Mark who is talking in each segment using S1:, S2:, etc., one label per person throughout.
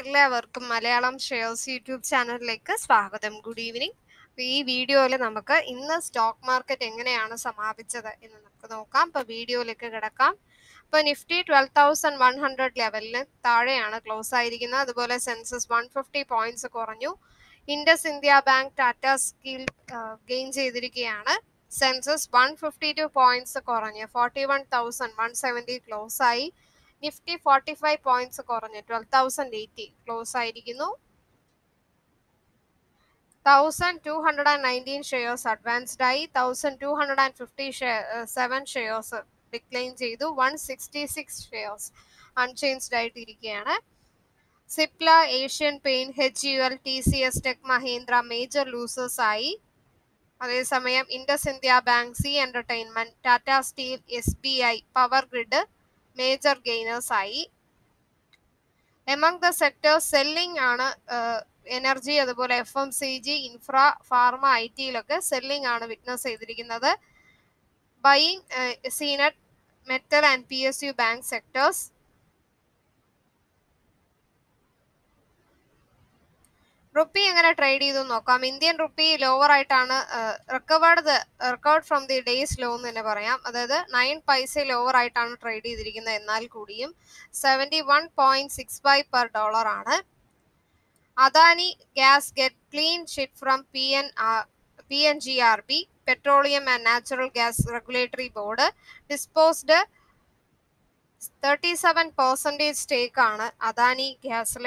S1: എല്ലാവർക്കും Malayalam shares YouTube ചാനലിലേക്ക് സ്വാഗതം. Good evening. ഈ വീഡിയോയിൽ നമുക്ക് ഇന്ന് സ്റ്റോക്ക് മാർക്കറ്റ് എങ്ങനെയാണ് സമാപിച്ചത് എന്ന് നമുക്ക് നോക്കാം. ഇപ്പൊ വീഡിയോയിലേക്ക് കിടക്കാം. ഇപ്പൊ Nifty twelve thousand one hundred ലെവലിന് താഴെയാണ് ക്ലോസ് ആയിരിക്കുന്നത്. അതുപോലെ സെൻസസ് വൺ ഫിഫ്റ്റി പോയിന്റ്സ് കുറഞ്ഞു. IndusInd bank Tata steel gain ചെയ്തിരിക്കുകയാണ്. Sensex one fifty two points കുറഞ്ഞ്. Forty one thousand one seventy close ആയി. നിഫ്റ്റി ഫോർട്ടി ഫൈവ് പോയിന്റ്സ് കുറഞ്ഞു. ട്വൽവ് തൗസൻഡ് എയ്റ്റി ക്ലോസ് ആയിരിക്കുന്നു. Thousand two hundred and nineteen shares advanced ആയി. Thousand two hundred and fifty seven shares decline ചെയ്തു. One sixty six shares unchanged ആയിട്ട് ഇരിക്കുകയാണ് Cipla Asian paint H U L T C S tech Mahindra major losers ആയി. അതേസമയം IndusInd bank Zee entertainment Tata steel S B I power grid major gainers ആയി. Among the sectors selling ആണ് energy അതുപോലെ F M C G infra pharma I ടിയിലൊക്കെ selling ആണ് witness ചെയ്തിരിക്കുന്നത്. Buying seen at metal and P S U bank sectors rupee എങ്ങനെ trade ചെയ്തു നോക്കാം. Indian rupee lower ആയിട്ടാണ് recovered recovered from the day's low എന്ന് തന്നെ പറയാം. അതായത് നയൻ പൈസ ലോവർ ആയിട്ടാണ് ട്രേഡ് ചെയ്തിരിക്കുന്നത്. എന്നാൽ കൂടിയും seventy one point six five per dollar ആണ്. Adani Gas get clean sheet from P N P N G R B Petroleum and Natural Gas Regulatory Board disposed thirty seven percentage stake ആണ് അദാനി ഗ്യാസിൽ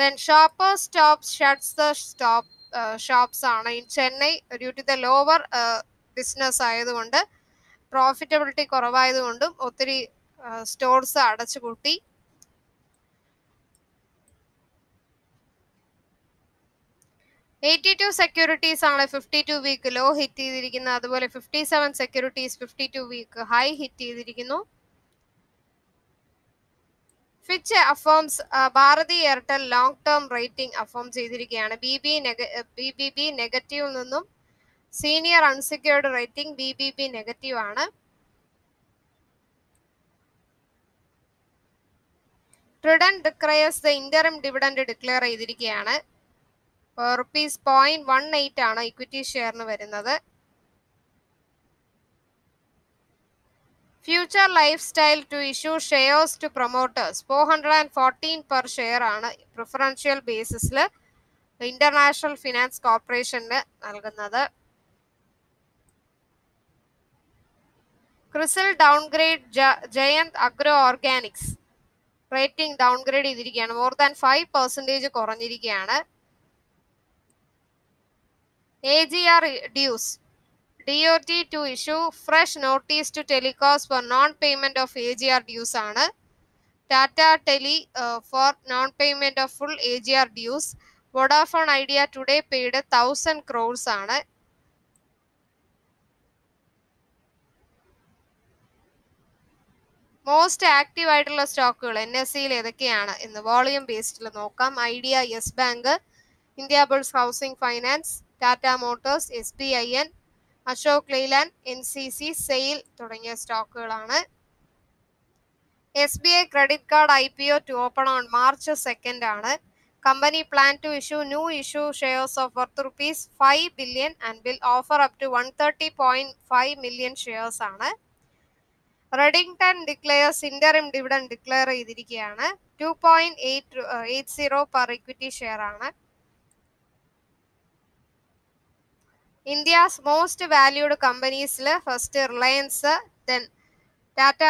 S1: then shopper stops shuts the stop uh, shops ആണ്. In Chennai due to the lower business ആയതുകൊണ്ട് profitability കുറവായതുകൊണ്ടും ഒത്തിരി stores അടച്ചുപൂട്ടി eighty two securities ആണ് fifty two week low hit ചെയ്തിരിക്കുന്നത്. അതുപോലെ fifty seven securities fifty two week high hit ചെയ്തിരിക്കുന്നു. Fitch affirms Bharti Airtel long term rating affirm ചെയ്തിരിക്കുകയാണ്. B B B B B നെഗറ്റീവിൽ നിന്നും senior unsecured rating B B B negative ആണ്. Trident declares the interim dividend declare ചെയ്തിരിക്കുകയാണ്. Rupees point one eight ആണ് equity ഷെയറിന് വരുന്നത്. Future Lifestyle to issue shares to promoters four hundred and fourteen per share ആണ് preferential ബേസിസിൽ international finance കോർപ്പറേഷന് നൽകുന്നത്. CRISIL downgrade Jayant Agro Organics rating downgrade ചെയ്തിരിക്കുകയാണ്. More than five percentage കുറഞ്ഞിരിക്കുകയാണ്. A G R dues DOT to issue fresh notice to non for non-payment of AGR dues ആണ്. Tata Tele for non payment of full A G R dues Vodafone Idea today paid thousand crores ആണ്. Most active ആയിട്ടുള്ള സ്റ്റോക്കുകൾ N S സിയിൽ ഏതൊക്കെയാണ് എന്ന് volume ബേസ്ഡിൽ നോക്കാം. Idea Yes Bank Indiabulls Housing Finance Tata Motors S B I N Ashok Leyland N C C SAIL തുടങ്ങിയ സ്റ്റോക്കുകളാണ്. S B I credit card I P O to open on March second ആണ്. Company plan to issue new issue shares of worth rupees five billion and will offer up to one thirty point five million shares ആണ്. Redington declares interim dividend declare ചെയ്തിരിക്കുകയാണ്. Two point eight eight zero per equity share ആണ്. India's most valued കമ്പനീസിൽ first Reliance then Tata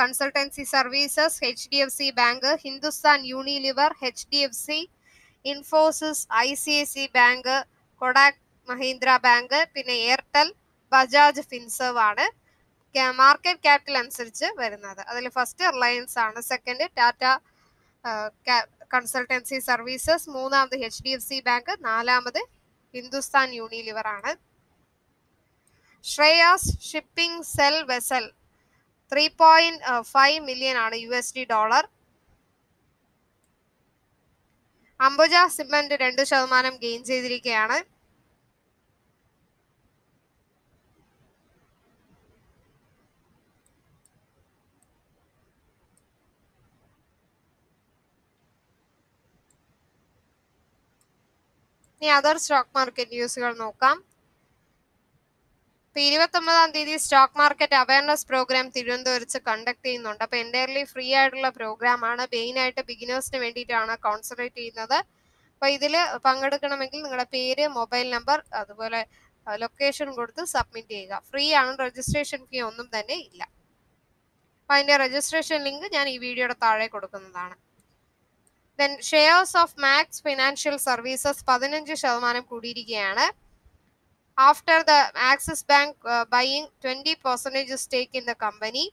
S1: consultancy services H D F C bank Hindustan Unilever H D F C Infosys I C I C bank Kotak Mahindra bank പിന്നെ Airtel Bajaj Finserv ആണ്. Market capital അനുസരിച്ച് വരുന്നത്. അതിൽ first Reliance ആണ്. Second Tata consultancy services മൂന്നാമത് H D F C Bank നാലാമത് Hindustan Unilever ആണ് Shreyas Shipping sell vessel three point five million ആണ് U S D dollar. Ambuja cement രണ്ട് ശതമാനം ഗെയിൻ ചെയ്തിരിക്കുകയാണ് ഇനി അതർ സ്റ്റോക്ക് മാർക്കറ്റ് ന്യൂസുകൾ നോക്കാം. ഇപ്പൊ ഇരുപത്തൊമ്പതാം തീയതി സ്റ്റോക്ക് മാർക്കറ്റ് അവയർനെസ് പ്രോഗ്രാം തിരുവനന്തപുരത്ത് കണ്ടക്ട് ചെയ്യുന്നുണ്ട്. അപ്പൊ എന്റയർലി ഫ്രീ ആയിട്ടുള്ള പ്രോഗ്രാം ആണ്. മെയിൻ ആയിട്ട് ബിഗിനേഴ്സിന് വേണ്ടിയിട്ടാണ് കോൺസെൻട്രേറ്റ് ചെയ്യുന്നത്. അപ്പൊ ഇതിൽ പങ്കെടുക്കണമെങ്കിൽ നിങ്ങളുടെ പേര് മൊബൈൽ നമ്പർ അതുപോലെ ലൊക്കേഷൻ കൊടുത്ത് സബ്മിറ്റ് ചെയ്യുക. ഫ്രീ ആണ് രജിസ്ട്രേഷൻ ഫീ ഒന്നും തന്നെ ഇല്ല. അപ്പൊ അതിന്റെ രജിസ്ട്രേഷൻ ലിങ്ക് ഞാൻ ഈ വീഡിയോയുടെ താഴെ കൊടുക്കുന്നതാണ്. Then shares of Max Financial Services പതിനഞ്ച് ശതമാനം കൂടിയിരിക്കുകയാണ്. After the Axis Bank buying twenty percentage stake in the company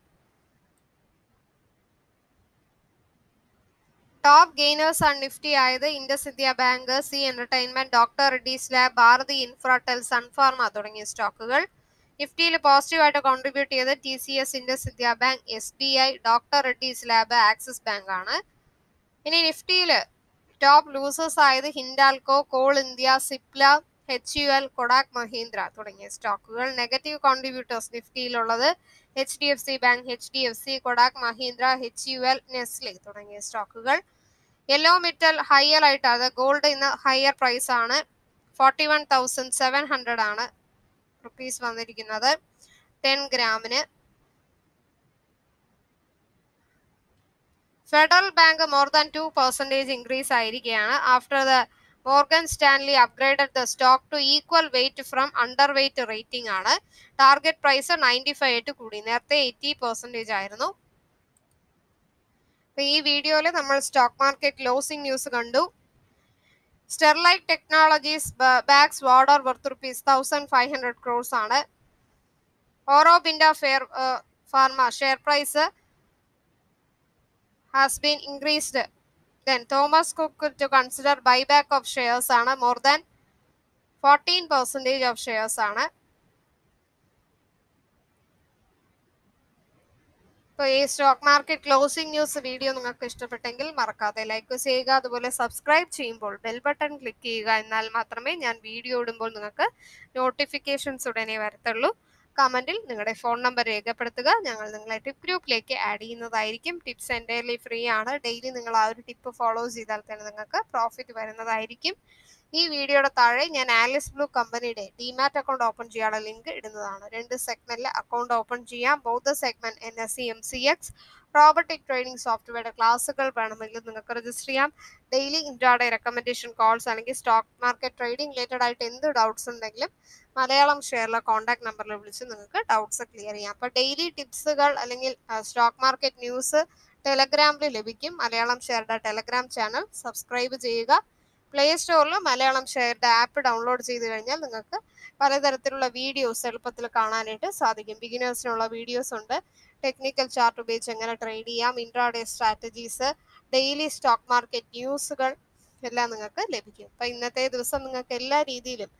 S1: top gainers ആണ് നിഫ്റ്റി ആയത് IndusInd Bank Zee Entertainment Doctor Reddy's Lab Bharti Infratel Sun Pharma തുടങ്ങിയ സ്റ്റോക്കുകൾ. നിഫ്റ്റിയിൽ പോസിറ്റീവായിട്ട് contribute ചെയ്ത് T C S IndusInd Bank S B I Doctor Reddy's Lab Axis Bank ആണ്. ഇനി നിഫ്റ്റിയിൽ ടോപ്പ് ലൂസേഴ്സ് ആയത് Hindalco Coal India Cipla H U L Kotak Mahindra തുടങ്ങിയ സ്റ്റോക്കുകൾ negative contributors നിഫ്റ്റിയിലുള്ളത് H D F C Bank H D F C Kotak Mahindra H U L Nestle തുടങ്ങിയ സ്റ്റോക്കുകൾ. Yellow metal higher ആയിട്ട് അത് gold ഇന്ന് higher price ആണ്. Forty one thousand seven hundred ആണ് rupees വന്നിരിക്കുന്നത്. ടെൻ ഗ്രാമിന് Federal Bank more than two percentage increase ആയിരിക്കുകയാണ്. After the Morgan Stanley upgraded the stock to equal weight from underweight rating ആണ്. Target price ninety five ആയിട്ട് കൂടി. നേരത്തെ eighty percentage ആയിരുന്നു. അപ്പോൾ ഈ വീഡിയോയിൽ നമ്മൾ സ്റ്റോക്ക് മാർക്കറ്റ് ക്ലോസിംഗ് ന്യൂസ് കണ്ടു. Sterlite Technologies bags order worth rupees thousand five hundred crores ആണ്. Aurobindo fair pharma share price has been increased then Thomas Cook to consider buyback of shares ആണ്. More than fourteen percentage of shares ആണ്. ഇപ്പോൾ ഈ stock market closing news video നിങ്ങൾക്ക് ഇഷ്ടപ്പെട്ടെങ്കിൽ മറക്കാതെ like ചെയ്യുക. അതുപോലെ സബ്സ്ക്രൈബ് ചെയ്യുമ്പോൾ ബെൽ ബട്ടൺ ക്ലിക്ക് ചെയ്യുക. എന്നാൽ മാത്രമേ ഞാൻ വീഡിയോ ഇടുമ്പോൾ നിങ്ങൾക്ക് നോട്ടിഫിക്കേഷൻസ് ഉടനെ വരത്തുള്ളൂ. കമന്റിൽ നിങ്ങളുടെ ഫോൺ നമ്പർ രേഖപ്പെടുത്തുക. ഞങ്ങൾ നിങ്ങളെ ടിപ്പ് ഗ്രൂപ്പിലേക്ക് ആഡ് ചെയ്യുന്നതായിരിക്കും. ടിപ്സ് എന്റയർലി ഫ്രീ ആണ്. ഡെയിലി നിങ്ങൾ ആ ഒരു ടിപ്പ് ഫോളോ ചെയ്താൽ തന്നെ നിങ്ങൾക്ക് പ്രോഫിറ്റ് വരുന്നതായിരിക്കും. ഈ വീഡിയോയുടെ താഴെ ഞാൻ ആലിസ് ബ്ലൂ കമ്പനിയുടെ ഡിമാറ്റ് അക്കൗണ്ട് ഓപ്പൺ ചെയ്യാനുള്ള ലിങ്ക് ഇടുന്നതാണ്. രണ്ട് സെഗ്മെന്റിൽ അക്കൗണ്ട് ഓപ്പൺ ചെയ്യാം. ബൗദ്ധ segment N S C M C X robotic training സോഫ്റ്റ്വെയറുടെ ക്ലാസ്സുകൾ വേണമെങ്കിൽ നിങ്ങൾക്ക് രജിസ്റ്റർ ചെയ്യാം. ഡെയിലി ഇൻഡോയുടെ റെക്കമെൻഡേഷൻ കോൾസ് അല്ലെങ്കിൽ സ്റ്റോക്ക് മാർക്കറ്റ് ട്രേഡിംഗ് റിലേറ്റഡ് ആയിട്ട് എന്ത് ഡൗട്ട്സ് ഉണ്ടെങ്കിലും മലയാളം ഷെയറിലെ കോൺടാക്ട് നമ്പറിൽ വിളിച്ച് നിങ്ങൾക്ക് ഡൗട്ട്സ് ക്ലിയർ ചെയ്യാം. അപ്പോൾ ഡെയിലി ടിപ്സുകൾ അല്ലെങ്കിൽ സ്റ്റോക്ക് മാർക്കറ്റ് ന്യൂസ് ടെലഗ്രാമിൽ ലഭിക്കും. മലയാളം ഷെയറുടെ ടെലഗ്രാം ചാനൽ സബ്സ്ക്രൈബ് ചെയ്യുക. പ്ലേ സ്റ്റോറിൽ മലയാളം ഷെയർഡ് ആപ്പ് ഡൗൺലോഡ് ചെയ്ത് കഴിഞ്ഞാൽ നിങ്ങൾക്ക് പലതരത്തിലുള്ള വീഡിയോസ് എളുപ്പത്തിൽ കാണാനായിട്ട് സാധിക്കും. ബിഗിനേഴ്സിനുള്ള വീഡിയോസ് ഉണ്ട്. ടെക്നിക്കൽ ചാർട്ട് ഉപയോഗിച്ച് എങ്ങനെ ട്രേഡ് ചെയ്യാം intraday strategies daily stock market ന്യൂസുകൾ എല്ലാം നിങ്ങൾക്ക് ലഭിക്കും. അപ്പം ഇന്നത്തെ ദിവസം നിങ്ങൾക്ക് എല്ലാ രീതിയിലും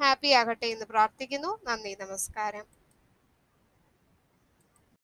S1: ഹാപ്പി ആകട്ടെ എന്ന് പ്രാർത്ഥിക്കുന്നു. നന്ദി നമസ്കാരം.